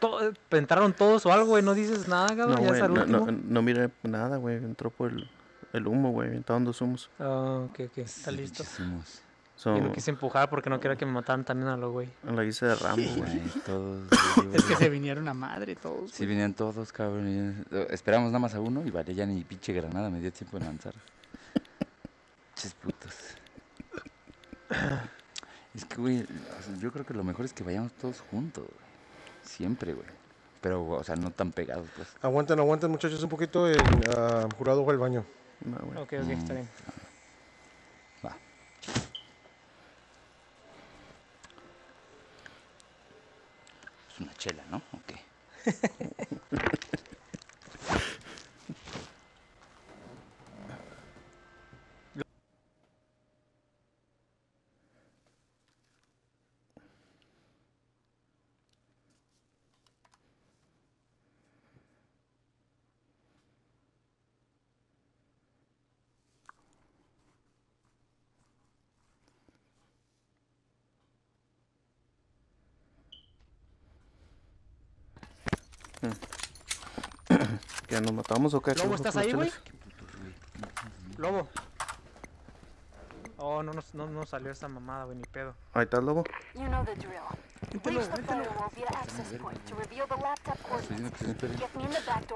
to- entraron todos o algo, güey. No dices nada, No, cabrón. ya güey, es al no, no, último. no miré nada, güey. Entró por el, el humo, güey. Estaban dos humos. Ah, ok, ok. Está listo. Muchísimos. So, Y lo quise empujar porque no quería que me mataran también a lo güey. la hice de Rambo, güey. Todos. Es que se vinieron a madre todos. Sí, venían todos, cabrón. y- eh, Esperamos nada más a uno y vale, ya ni pinche granada me dio tiempo de lanzar. Ches putos. Es que, güey, yo creo que lo mejor es que vayamos todos juntos, güey. Siempre, güey. Pero, o sea, no tan pegados, pues. Aguanten, aguanten, muchachos, un poquito. El ah, jurado fue al baño. No, güey. Ok, ok, está Mm. bien. Va. Es una chela, ¿no? Ok. ¿Que nos matamos o qué? ¿Qué Lobo, ¿estás ahí, güey? Lobo. Oh, no, nos- no, no salió esa mamada, güey, ni pedo. Ahí está el lobo. You know the drill.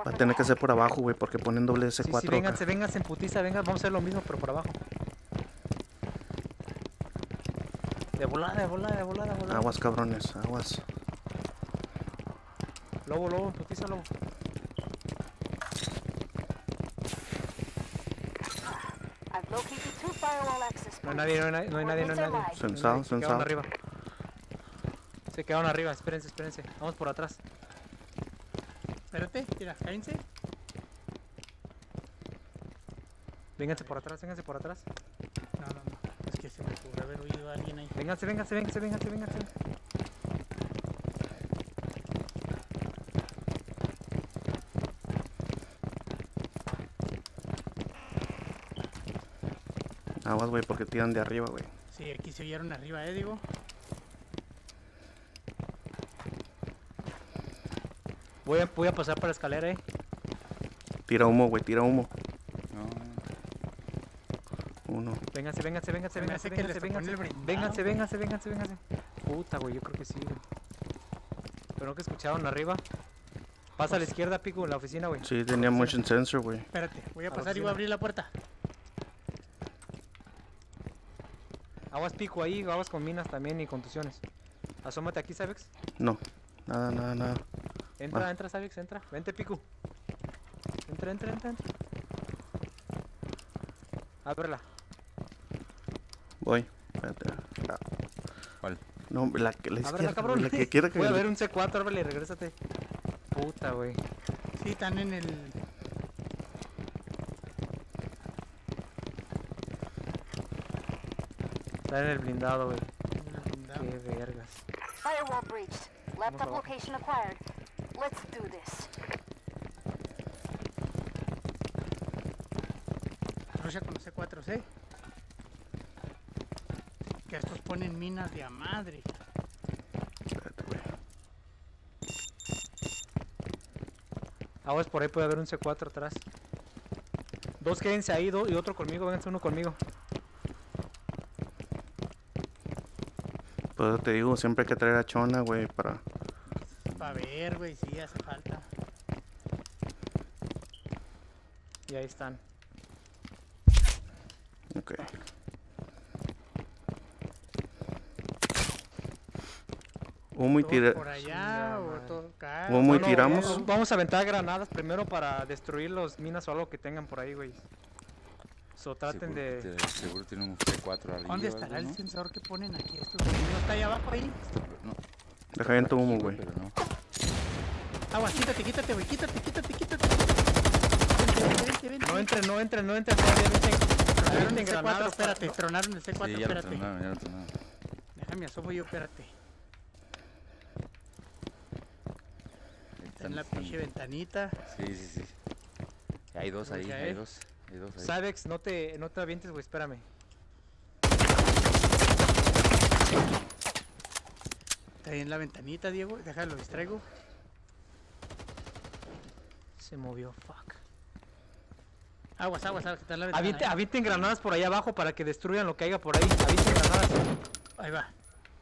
Va a tener que ser por abajo, güey, porque ponen doble Sí, S4 sí, acá. vénganse, vénganse en putiza, vengan, vamos a hacer lo mismo, pero por abajo. De volada, de volada, de volada, de volada. Aguas, cabrones, aguas. Lobo, lobo, en putiza, lobo. No hay nadie, no hay nadie, no hay nadie. No hay nadie. Sensado, Se quedaron sensado. arriba. Se quedaron arriba, espérense, espérense. Vamos por atrás. Espérate, mira, cállense. Vénganse por atrás, vénganse por atrás. No, no, no. Es que se me ocurre haber oído a alguien ahí. Vénganse, vénganse, vénganse, vénganse, vénganse. Aguas, güey, porque tiran de arriba, güey. Sí, aquí se oyeron arriba, eh, digo. Voy a, voy a pasar por la escalera, eh. Tira humo, güey, tira humo. No, Uno. Vénganse, vénganse, vénganse, vénganse, vénganse, vénganse. Vénganse, vénganse, vénganse, vénganse. Puta, güey, yo creo que sí, güey. Pero no que escucharon arriba. Pasa a la izquierda, pico, en la oficina, güey. Sí, tenía motion sensor, güey. Espérate, voy a pasar y voy a abrir la puerta. Aguas pico ahí, aguas con minas también y contusiones. Asómate aquí, Sabex. No, nada, nada, nada. Entra, entra, Sabex, entra. Vente, pico. Entra, entra, entra, entra. Ábrela. Voy. Espérate. Ah. ¿Cuál? No, la, que- la Ábrela, izquierda, cabrón. la que quiera que Voy a ver un C4, ábrele y regrésate. Puta, güey. Sí, están en el. Está en el blindado, güey. en el blindado. Qué vergas. Firewall breached. Laptop location acquired. Let's do this. Rusia con los C4C. Que estos ponen minas de a madre. Güey. Aguas por ahí puede haber un C4 atrás. Dos quédense ahí do- y otro conmigo, vénganse uno conmigo. Pues te digo, siempre hay que traer a Chona, güey, para... Para ver, güey, sí, hace falta. Y ahí están. Ok. Humo y Todos tira... Por allá. Humo y tiramos. Vamos a aventar granadas primero para destruir los minas o algo que tengan por ahí, güey. So traten seguro, de. te- seguro tiene un C4 arriba. ¿Dónde estará algo, el ¿no? sensor que ponen aquí? Estos ¿No está ahí abajo ahí? No, Deja bien tu humo, güey. No. Agua, quítate, quítate, güey, quítate, quítate, quítate. Vente, vente, vente, vente. No entren, no entren, no entren. todavía no Tronaron el C4, granadas, espérate, tronaron el C4, Sí, ya lo espérate. tronaron, ya lo tronaron. Déjame asomo yo, espérate. Está en la pinche ventanita. Sí, sí, sí. Hay dos ahí, hay dos. Hay. Sabex, no te, no te avientes, güey, espérame. Está ahí en la ventanita, Diego. Déjalo, distraigo. Se movió, fuck. Aguas, aguas, aguas, está en la ventana. Eh. Avienten, granadas por ahí abajo para que destruyan lo que haya por ahí. Avienten granadas. Ahí va.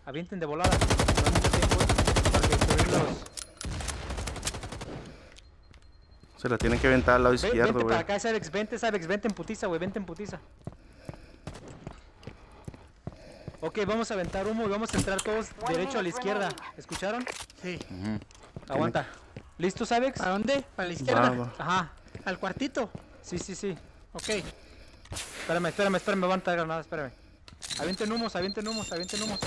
Avienten de volada. Eh, para destruirlos. Se la tienen que aventar al lado Ve- izquierdo, vente güey. para acá, Sabex, vente, Sabex, vente en putiza, güey, vente en putiza. Ok, vamos a aventar humo y vamos a entrar todos derecho a la izquierda. ¿Escucharon? Sí. Aguanta. ¿Listo, Sabex? ¿Para dónde? Para la izquierda. va. Ajá. Al cuartito. Sí, sí, sí. Ok. Espérame, espérame, espérame, aguanta granada, espérame. Avienten humos, avienten humos, avienten humos.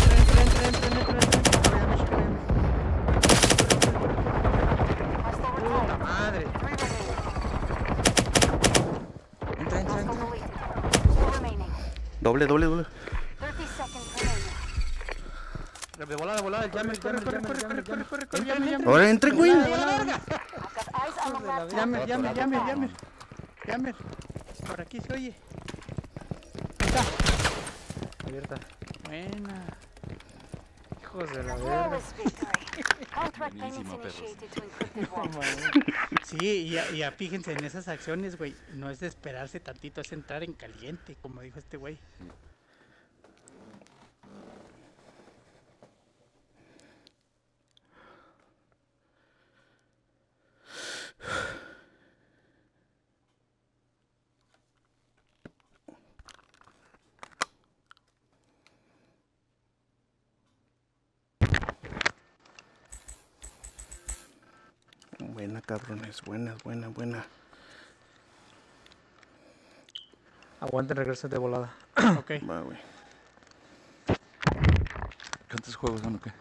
Entra, entra, entra, entra, entra, entra. Hostile Puta retired. madre. Three remaining. Entra, entra, Hostile entra. elite. Two remaining. Doble, doble, doble. 30 seconds remaining. De volada, de volada, el jammer, Corre, corre, corre, corre, corre, corre, llame. Ahora entre, güey. Llame, llame, llame, llame. Llame. Por aquí se oye. Abierta. Buena. Hijos de la verga. Buenísimo, perros. Sí, y ya, y ya fíjense en esas acciones, güey. No es de esperarse tantito, es entrar en caliente, como dijo este güey. Buena, cabrones. Buena, buena, buena. Aguanten, regreso de volada. Ok. Va, güey. ¿Cuántos juegos son o qué?